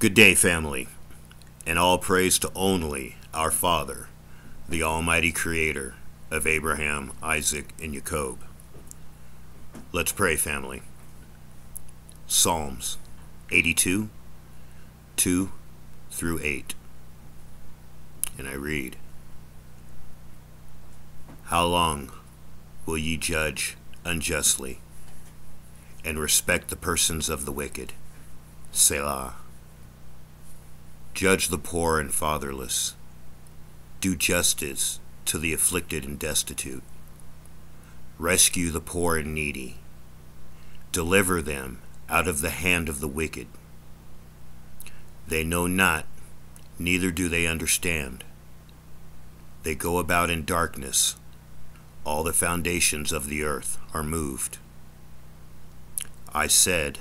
Good day, family, and all praise to only our Father, the Almighty Creator of Abraham, Isaac, and Jacob. Let's pray, family. Psalms 82, 2 through 8. And I read How long will ye judge unjustly and respect the persons of the wicked? Selah. Judge the poor and fatherless. Do justice to the afflicted and destitute. Rescue the poor and needy. Deliver them out of the hand of the wicked. They know not, neither do they understand. They go about in darkness. All the foundations of the earth are moved. I said,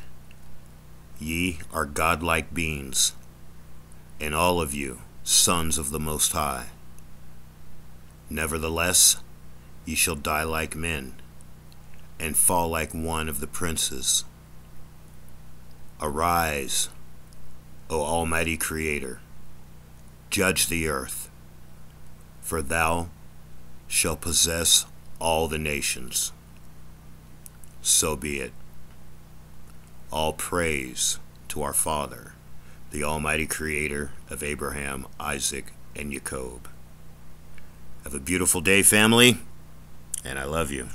Ye are godlike beings and all of you, sons of the Most High. Nevertheless, ye shall die like men, and fall like one of the princes. Arise, O Almighty Creator, judge the earth, for thou shalt possess all the nations. So be it. All praise to our Father the Almighty Creator of Abraham, Isaac, and Jacob. Have a beautiful day, family, and I love you.